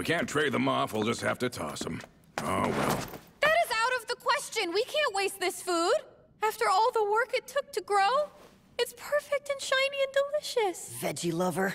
we can't trade them off, we'll just have to toss them. Oh, well. That is out of the question. We can't waste this food. After all the work it took to grow, it's perfect and shiny and delicious. Veggie lover.